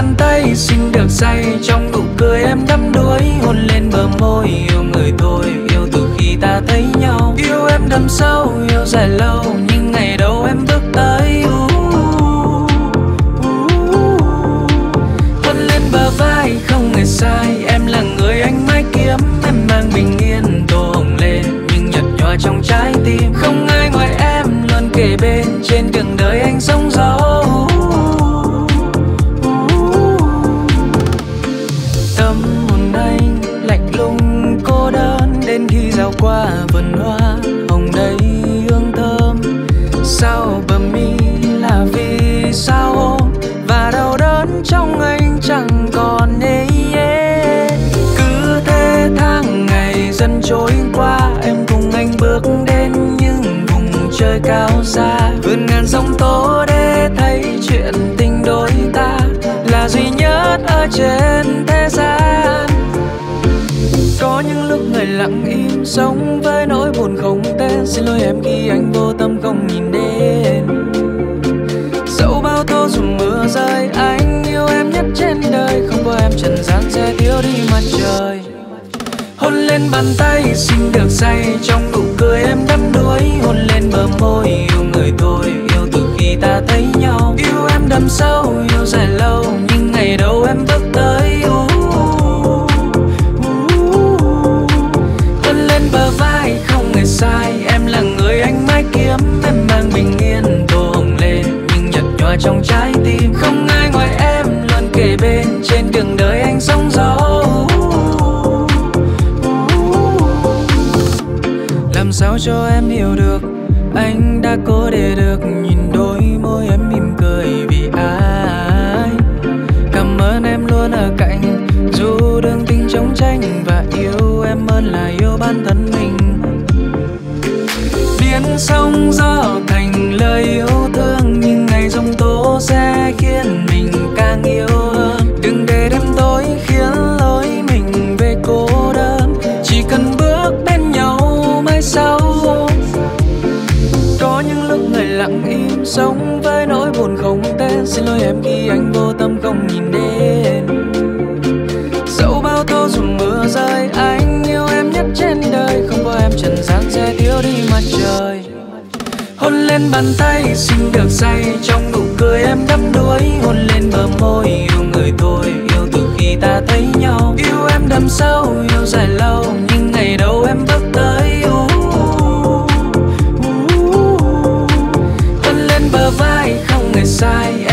bàn tay xin được say. Trong nụ cười em đắm đuối, hôn lên bờ môi. Yêu người tôi yêu từ khi ta thấy nhau. Yêu em đậm sâu, yêu dài lâu. Nhưng ngày đầu em bước tới hôn lên bờ vai, không hề sai. Em là người anh mãi kiếm. Em mang bình yên, tô hồng lên nhưng nhật nhòa trong trái tim. Không ai ngoài em, luôn kề bên. Trên đường đời anh sống dạo qua vườn hoa, hồng đầy hương thơm. Sao bờ mi là vì sao ôm và đau đớn trong anh chẳng còn ấy cứ thế tháng ngày dần trôi qua, em cùng anh bước đến những vùng trời cao xa. Vươn ngàn sóng tố để thấy chuyện tình đôi ta là duy nhất ở trên thế có những lúc người lặng im sống với nỗi buồn không tên. Xin lỗi em khi anh vô tâm không nhìn đến. Dẫu bao tố dù mưa rơi, anh yêu em nhất trên đời. Không có em trần gian sẽ thiếu đi mặt trời. Hôn lên bàn tay, xin được say trong nụ trong trái tim. Không ai ngoài em luôn kề bên trên đường đời anh sóng gió. Làm sao cho em hiểu được anh đã cố để được nhìn đôi môi em mỉm cười vì ai? Cảm ơn em luôn ở cạnh, dù đường tình chống tranh và yêu em hơn là yêu bản thân mình. Biến sóng gió thành lời yêu sẽ khiến mình càng yêu hơn. Đừng để đêm tối khiến lối mình về cô đơn. Chỉ cần bước bên nhau mai sau. Có những lúc người lặng im sống với nỗi buồn không tên. Xin lỗi em khi anh vô tâm không nhìn đến. Dẫu bao tô dù mưa rơi, anh yêu em nhất trên đời. Không có em, trần gian sẽ thiếu đi mặt trời. Hôn lên bàn tay, xin được say trong nụ cười em đắm đuối hôn lên bờ môi yêu người tôi yêu từ khi ta thấy nhau yêu em đậm sâu yêu dài lâu nhưng ngày đầu em bước tới u uh, uh, uh, uh. lên bờ vai không hề sai